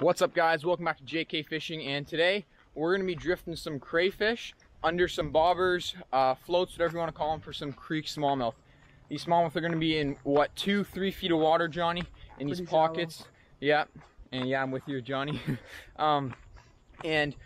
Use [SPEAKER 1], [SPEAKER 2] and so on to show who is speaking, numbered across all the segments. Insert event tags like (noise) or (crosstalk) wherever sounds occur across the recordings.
[SPEAKER 1] What's up guys, welcome back to JK Fishing and today we're going to be drifting some crayfish under some bobbers, uh, floats, whatever you want to call them for some creek smallmouth. These smallmouth are going to be in what, two, three feet of water Johnny, in these
[SPEAKER 2] Pretty
[SPEAKER 1] pockets.
[SPEAKER 2] shallow.
[SPEAKER 1] Yeah, and yeah I'm with you Johnny. (laughs) um, and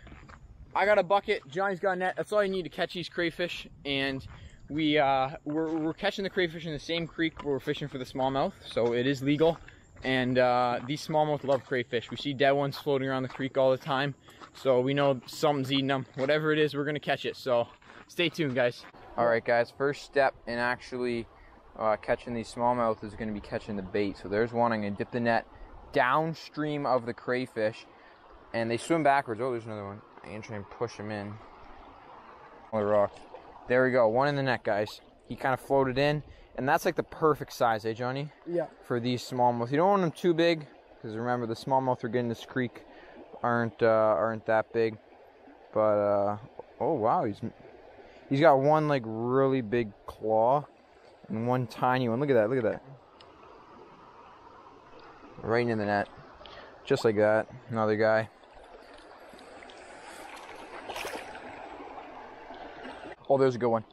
[SPEAKER 1] I got a bucket, Johnny's got a net, that's all you need to catch these crayfish and we, uh, we're, we're catching the crayfish in the same creek where we're fishing for the smallmouth, so it is legal. And uh, these smallmouth love crayfish. We see dead ones floating around the creek all the time. So we know something's eating them. Whatever it is, we're gonna catch it. So stay tuned, guys. All right, guys. First step in actually uh, catching these smallmouth is gonna be catching the bait. So there's one. I'm gonna dip the net downstream of the crayfish, and they swim backwards. Oh, there's another one. I'm gonna try and push him in. The rock. There we go. One in the net, guys. He kind of floated in, and that's like the perfect size, eh, Johnny?
[SPEAKER 2] Yeah.
[SPEAKER 1] for these smallmouth. You don't want them too big because remember the smallmouth we're getting this creek aren't uh, aren't that big. But uh, oh wow, he's he's got one like really big claw and one tiny one. Look at that! Look at that! Right in the net, just like that. Another guy. Oh, there's a good one.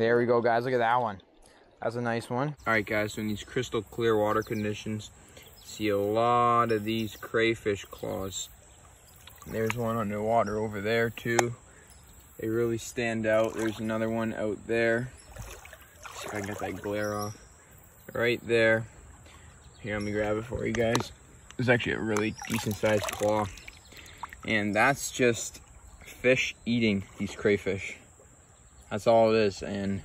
[SPEAKER 1] There we go, guys. Look at that one. That's a nice one. All right, guys, so in these crystal clear water conditions, see a lot of these crayfish claws. There's one underwater over there, too. They really stand out. There's another one out there. See if I can get that glare off. Right there. Here, let me grab it for you guys. It's actually a really decent sized claw. And that's just fish eating these crayfish. That's all it is. And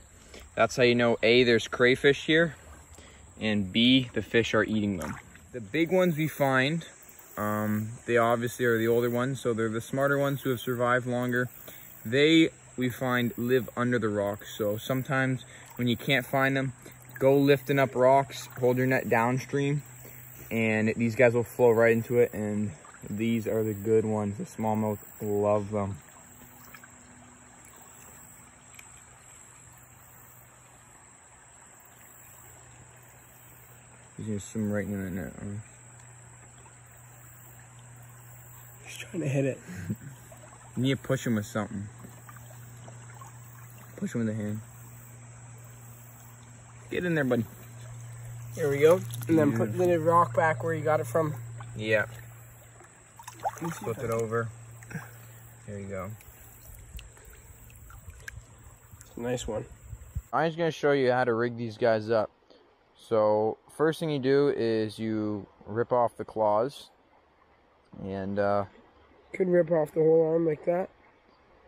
[SPEAKER 1] that's how you know A, there's crayfish here, and B, the fish are eating them. The big ones we find, um, they obviously are the older ones, so they're the smarter ones who have survived longer. They, we find, live under the rocks. So sometimes when you can't find them, go lifting up rocks, hold your net downstream, and these guys will flow right into it, and these are the good ones. The smallmouth love them. He's gonna swim right in the net. huh?
[SPEAKER 2] Just trying to hit it. (laughs)
[SPEAKER 1] You need to push him with something. Push him with the hand. Get in there, buddy.
[SPEAKER 2] Here we go. And then put the rock back where you got it from.
[SPEAKER 1] Yeah. Flip it over. There you go.
[SPEAKER 2] It's a nice one.
[SPEAKER 1] I'm just gonna show you how to rig these guys up. So first thing you do is you rip off the claws, and uh,
[SPEAKER 2] Could rip off the whole arm like that,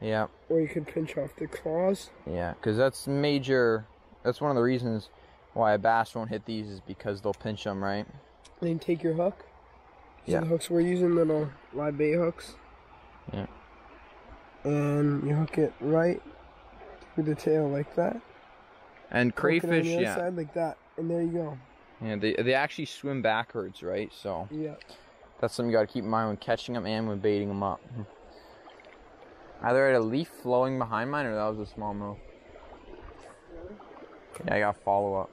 [SPEAKER 1] yeah,
[SPEAKER 2] or you could pinch off the claws.
[SPEAKER 1] yeah, because that's major. That's one of the reasons why a bass won't hit these is because they'll pinch them, right?
[SPEAKER 2] Then take your hook.
[SPEAKER 1] Yeah.
[SPEAKER 2] the hooks we're using, little live bait hooks.
[SPEAKER 1] Yeah.
[SPEAKER 2] And you hook it right through the tail like that.
[SPEAKER 1] And
[SPEAKER 2] Hook it on
[SPEAKER 1] crayfish,
[SPEAKER 2] the other
[SPEAKER 1] yeah,
[SPEAKER 2] side like that. And there you go.
[SPEAKER 1] yeah, they they actually swim backwards, right? So
[SPEAKER 2] Yeah.
[SPEAKER 1] that's something you got to keep in mind when catching them and when baiting them up. Either I had a leaf flowing behind mine, or that was a small smallmouth. Yeah, I got follow up.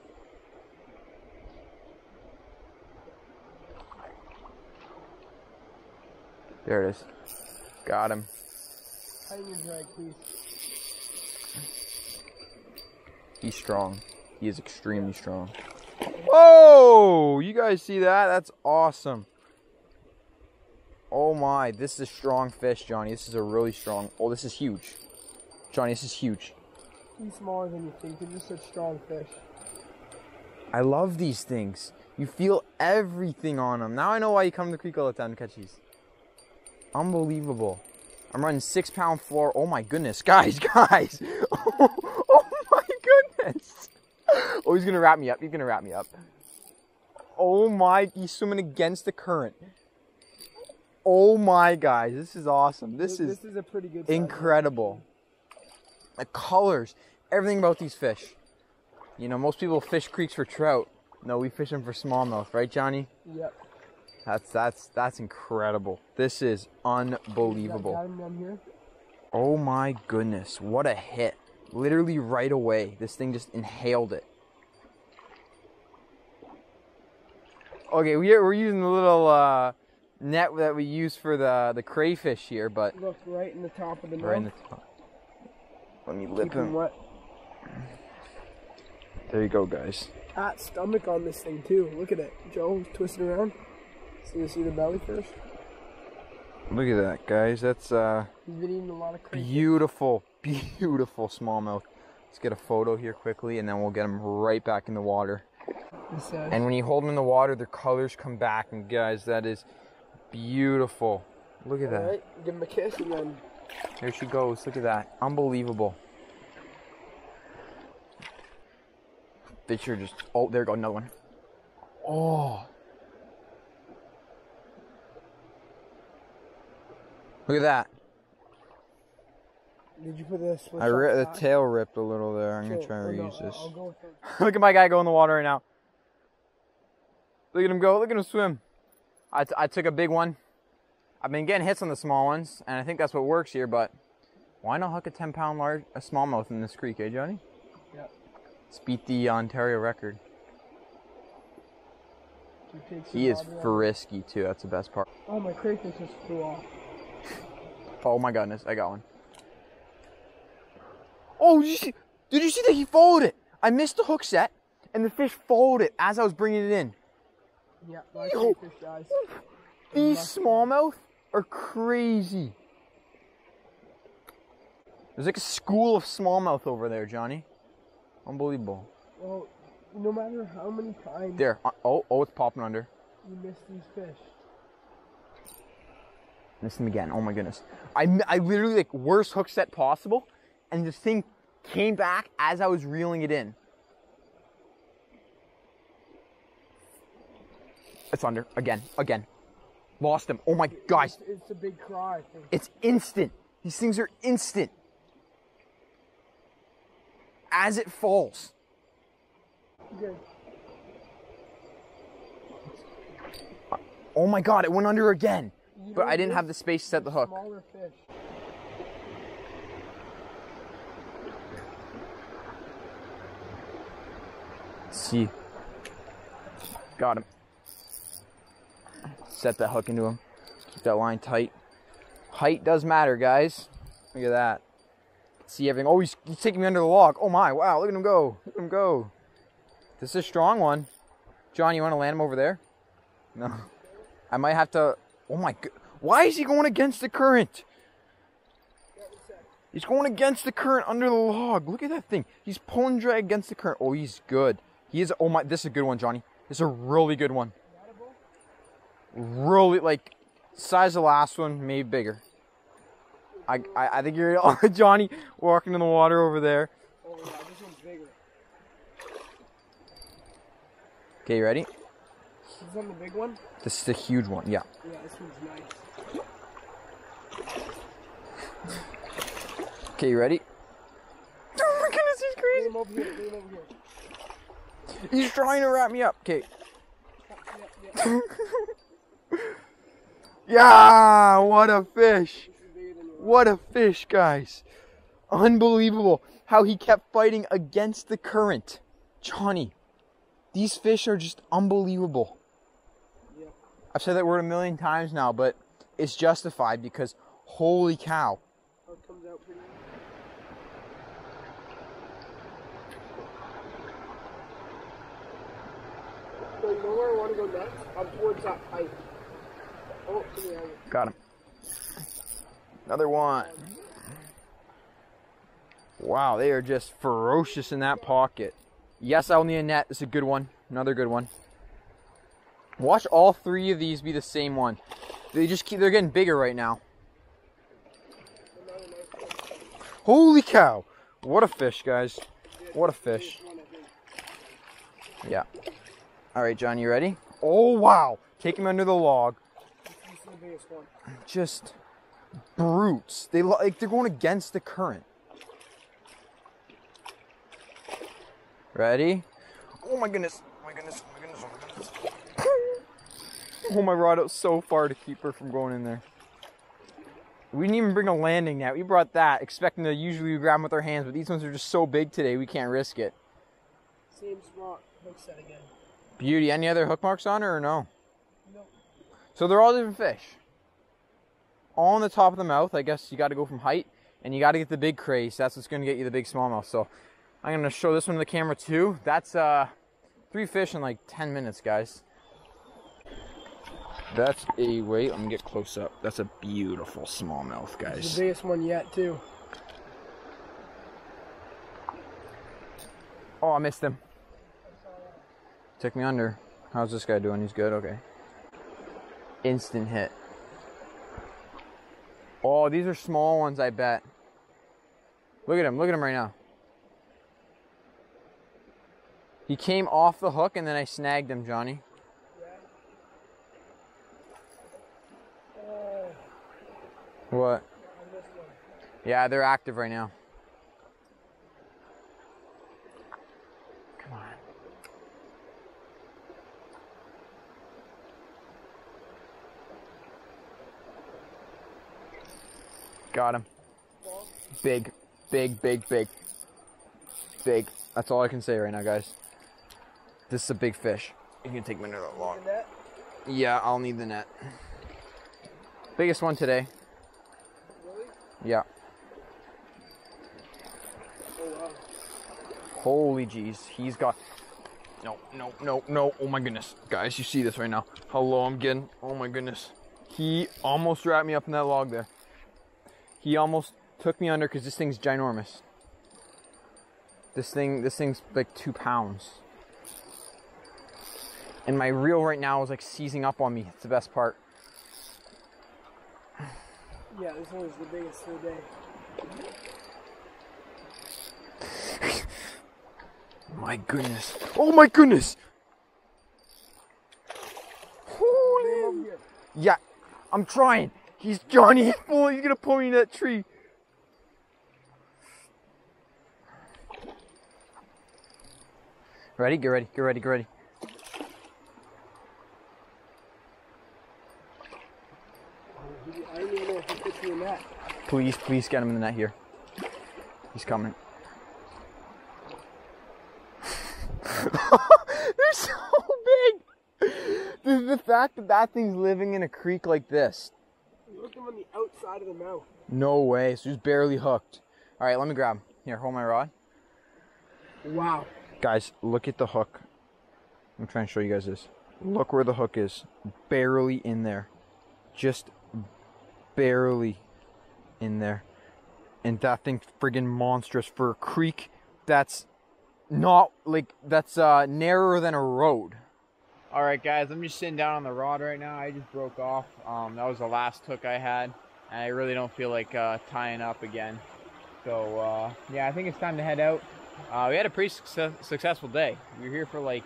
[SPEAKER 1] There it is. Got him.
[SPEAKER 2] Tighten your drag, please.
[SPEAKER 1] He's strong. He is extremely strong. Whoa! You guys see that? That's awesome. Oh my, this is a strong fish, Johnny. This is a really strong. Oh, this is huge. Johnny, this is huge.
[SPEAKER 2] He's smaller than you think. They're just such strong fish.
[SPEAKER 1] I love these things. You feel everything on them. Now I know why you come to the creek all the time to catch these. Unbelievable. I'm running six pound fluoro. Oh my goodness, guys, (laughs) guys. Oh, (laughs) oh my goodness. (laughs) Oh, he's gonna wrap me up. He's gonna wrap me up. Oh my, he's swimming against the current. Oh my, guys, this is awesome. This is
[SPEAKER 2] this is a pretty good size.
[SPEAKER 1] incredible. The colors, everything about these fish. You know, most people fish creeks for trout. No, we fish them for smallmouth, right, Johnny?
[SPEAKER 2] Yep.
[SPEAKER 1] That's that's that's incredible. This is unbelievable.
[SPEAKER 2] Got him down here.
[SPEAKER 1] Oh my goodness, what a hit. Literally right away. This thing just inhaled it. Okay, we, we're using the little uh, net that we use for the, the crayfish here, but
[SPEAKER 2] Look right in the top of the
[SPEAKER 1] right in
[SPEAKER 2] mouth.
[SPEAKER 1] the top. Let me lip
[SPEAKER 2] Keep him
[SPEAKER 1] him.
[SPEAKER 2] wet.
[SPEAKER 1] There you go, guys.
[SPEAKER 2] Fat stomach on this thing too. Look at it. Joe, twist it around. So you see the belly first.
[SPEAKER 1] Look at that, guys. That's uh,
[SPEAKER 2] He's been eating a lot of crayfish.
[SPEAKER 1] beautiful, beautiful smallmouth. Let's get a photo here quickly, and then we'll get them right back in the water. And when you hold them in the water, their colors come back, and guys, that is beautiful. Look at that.
[SPEAKER 2] Alright, give him a kiss and then
[SPEAKER 1] There she goes. Look at that. Unbelievable. They sure just. Oh, there go another one. Oh. Look at that.
[SPEAKER 2] Did you put
[SPEAKER 1] I ri- the tail ripped a little there. I'm gonna try
[SPEAKER 2] Oh,
[SPEAKER 1] and
[SPEAKER 2] no,
[SPEAKER 1] reuse this.
[SPEAKER 2] With him. (laughs)
[SPEAKER 1] Look at my guy go in the water right now. Look at him go. Look at him swim. I, t- I took a big one. I've been getting hits on the small ones, and I think that's what works here. But why not hook a 10 pound large a smallmouth in this creek, eh, Johnny?
[SPEAKER 2] Yep.
[SPEAKER 1] Let's beat the Ontario record.
[SPEAKER 2] He takes
[SPEAKER 1] He
[SPEAKER 2] his
[SPEAKER 1] is frisky too. That's the best part.
[SPEAKER 2] Oh, my crayfish just flew off. (laughs)
[SPEAKER 1] Oh my goodness, I got one. Oh, did you see, did you see that he followed it? I missed the hook set, and the fish followed it as I was bringing it in.
[SPEAKER 2] Yeah,
[SPEAKER 1] Yo.
[SPEAKER 2] crayfish guys.
[SPEAKER 1] These smallmouth are crazy. There's like a school of smallmouth over there, Johnny. Unbelievable.
[SPEAKER 2] Well, no matter how many times
[SPEAKER 1] There. uh, Oh, oh, it's popping under.
[SPEAKER 2] you miss these fish,
[SPEAKER 1] Missed them again. Oh my goodness. I, I literally like worst hook set possible, and this thing came back as I was reeling it in. It's under again, again. Lost him. Oh my gosh,
[SPEAKER 2] it's, it's a big cry.
[SPEAKER 1] it's instant. These things are instant. As it falls.
[SPEAKER 2] Good.
[SPEAKER 1] Oh my god, it went under again.
[SPEAKER 2] You
[SPEAKER 1] But I didn't have the space to set the hook.
[SPEAKER 2] Smaller fish.
[SPEAKER 1] See. Got him. Set that hook into him. Keep that line tight. Height does matter, guys. Look at that. See everything. Oh, he's, he's taking me under the log. Oh my, wow, look at him go. Look at him go. This is a strong one. John, you want to land him over there? No. I might have to. Oh my god. Why is he going against the current? He's going against the current under the log. Look at that thing. He's pulling drag against the current. Oh, he's good. He is. Oh my. This is a good one, Johnny. This is a really good one. Really like size of the last one, maybe bigger. I I, I think you're oh, (laughs) Johnny walking in the water over there.
[SPEAKER 2] Oh yeah, this one's bigger.
[SPEAKER 1] Okay, you ready?
[SPEAKER 2] This is the big one.
[SPEAKER 1] This is a huge one. Yeah.
[SPEAKER 2] Yeah, this one's nice.
[SPEAKER 1] Okay, you ready? (laughs) Oh my goodness, he's crazy.
[SPEAKER 2] him over here. Bring him over here.
[SPEAKER 1] He's trying to wrap me up.
[SPEAKER 2] Yep. (laughs)
[SPEAKER 1] Yeah, what a fish. What a fish, guys. Unbelievable how he kept fighting against the current. Johnny, these fish are just unbelievable. I've said that word a million times now, but it's justified because holy cow.
[SPEAKER 2] How it comes out pretty. Know where I want to go next? Up towards that pipe. Oh.
[SPEAKER 1] Got him. Another one. Wow, they are just ferocious in that pocket. Yes, I'll need a net. It's a good one. Another good one. Watch all three of these be the same one. They just keep, they're getting bigger right now. Holy cow. What a fish, guys. What a fish. Yeah. All right, John, you ready? Oh, wow. Take him under the log.
[SPEAKER 2] This is the biggest one.
[SPEAKER 1] Just brutes. They like they're going against the current. Ready? Oh my goodness. Oh my goodness. Oh my goodness. Oh my goodness. oh my rod out so far to keep her from going in there. We didn't even bring a landing net. We brought that, expecting to usually grab them with our hands, but these ones are just so big today we can't risk it.
[SPEAKER 2] Same spot. Hook set again.
[SPEAKER 1] Beauty. Any other hook marks on her or no? No. So they're all different fish. All on the top of the mouth. I guess you got to go from height, and you got to get the big crays. That's what's going to get you the big smallmouth. So I'm going to show this one to the camera too. That's uh, three fish in like 10 minutes, guys. That's a wait. Let me get close up. That's a beautiful smallmouth,
[SPEAKER 2] It's
[SPEAKER 1] guys.
[SPEAKER 2] the biggest one yet, too.
[SPEAKER 1] Oh, I missed him. Took me under. How's this guy doing? He's good. Okay. Instant hit. Oh, these are small ones, I bet. Look at him. Look at him right now. He came off the hook and then I snagged him, Johnny. What? Yeah, they're active right now. Got him. Big, big, big, big. Big. That's all I can say right now, guys. This is a big fish. You can take me to the log. Yeah, I'll need the net. Biggest one today.
[SPEAKER 2] Really?
[SPEAKER 1] Yeah.
[SPEAKER 2] Oh, wow.
[SPEAKER 1] Holy jeez, he's got. No, no, no, no. Oh my goodness, guys, you see this right now? How low I'm getting? Oh my goodness, he almost wrapped me up in that log there. He almost took me under because this thing's ginormous. This thing, this thing's like two pounds. And my reel right now is like seizing up on me. It's the best part.
[SPEAKER 2] Yeah, this one is the biggest of the day. (laughs)
[SPEAKER 1] My goodness. Oh my goodness. Holy.
[SPEAKER 2] him up here.
[SPEAKER 1] Yeah, I'm trying. He's Johnny. (laughs) He's. He's gonna pull me in that tree. Ready? Get ready. Get ready. Get ready.
[SPEAKER 2] I don't even know if he fits in.
[SPEAKER 1] Please, please get him in the net here. He's coming. (laughs) They're so big. The, the fact that that thing's living in a creek like this.
[SPEAKER 2] Him on the outside of the mouth.
[SPEAKER 1] No way. So he's barely hooked. All right, let me grab him. Here, hold my rod.
[SPEAKER 2] Wow.
[SPEAKER 1] Guys, look at the hook. I'm trying to show you guys this. Look where the hook is. Barely in there. Just barely in there. And that thing's friggin' monstrous for a creek that's not like that's uh narrower than a road. All right, guys, I'm just sitting down on the rod right now. I just broke off. Um, that was the last hook I had, and I really don't feel like uh, tying up again. So uh, yeah, I think it's time to head out. Uh, we had a pretty success- successful day. We were here for like,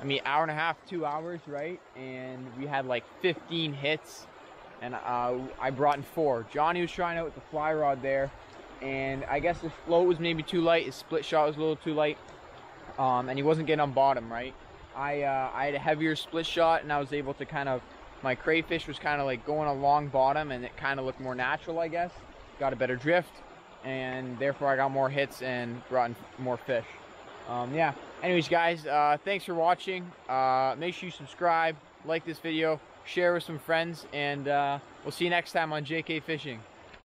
[SPEAKER 1] I mean, hour and a half, two hours, right? And we had like 15 hits, and uh, I brought in four. Johnny was trying out with the fly rod there, and I guess his float was maybe too light. His split shot was a little too light, um, and he wasn't getting on bottom, right? I uh, I had a heavier split shot, and I was able to kind of my crayfish was kind of like going along bottom, and it kind of looked more natural, I guess. Got a better drift, and therefore I got more hits and brought in more fish. Um, yeah. Anyways, guys, uh, thanks for watching. Uh, make sure you subscribe, like this video, share with some friends, and uh, we'll see you next time on JK Fishing.